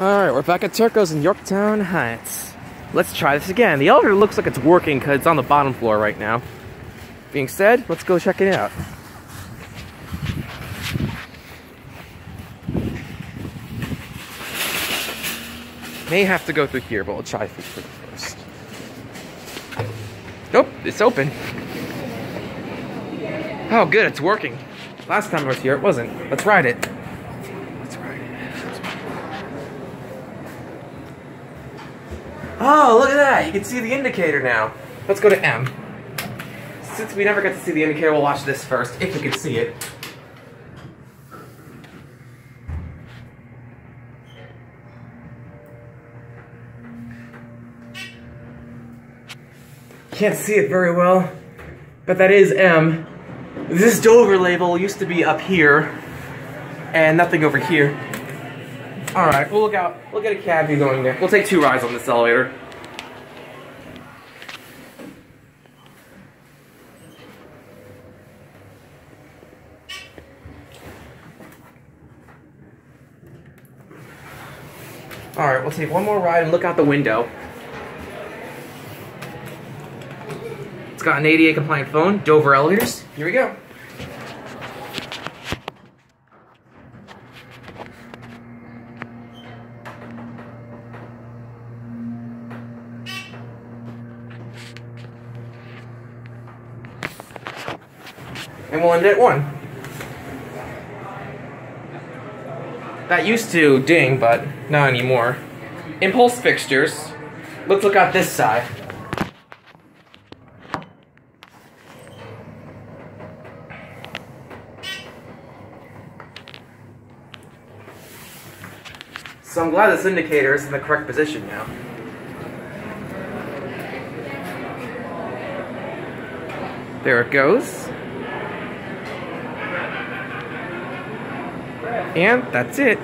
Alright, we're back at Turco's in Yorktown Heights. Let's try this again. The elevator looks like it's working because it's on the bottom floor right now. Being said, let's go check it out. May have to go through here, but we'll try through first. Nope, it's open. Oh, good, it's working. Last time I was here, it wasn't. Let's ride it. Let's ride it. Oh, look at that! You can see the indicator now. Let's go to M. Since we never got to see the indicator, we'll watch this first, if we can see it. Can't see it very well, but that is M. This Dover label used to be up here, and nothing over here. Alright, we'll look out. We'll get a cab going there. We'll take two rides on this elevator. Alright, we'll take one more ride and look out the window. It's got an ADA compliant phone, Dover elevators. Here we go. And we'll end at one. That used to ding, but not anymore. Impulse fixtures. Let's look out this side. So I'm glad this indicator is in the correct position now. There it goes. And that's it.